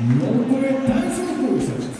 もうこれ大成功です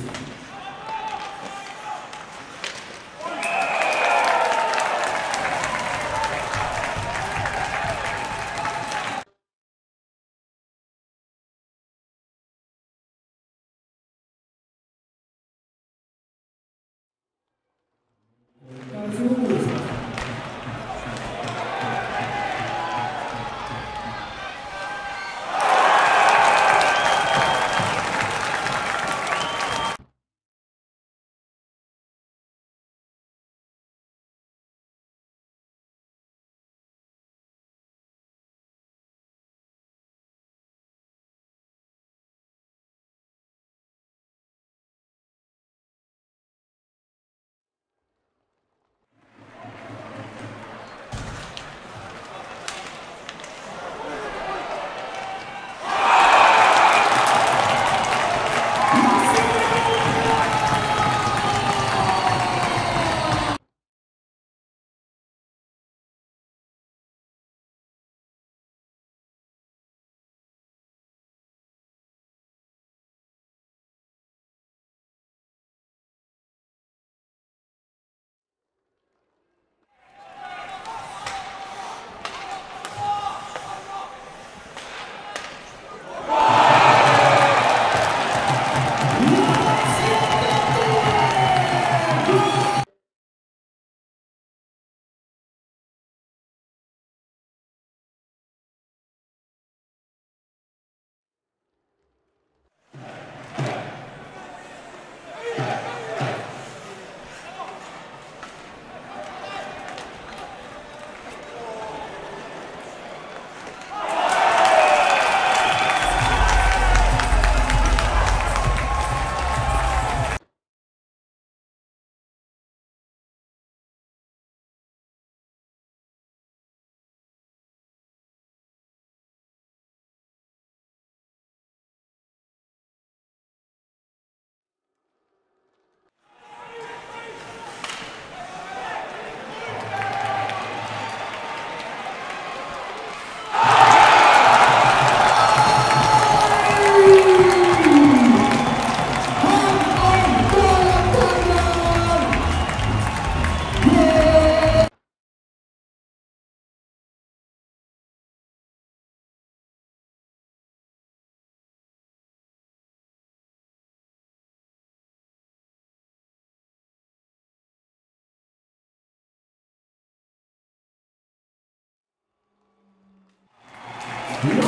Patrick,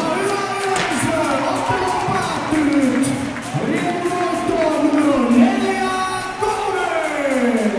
Rio Grande do Norte, Elia Torres.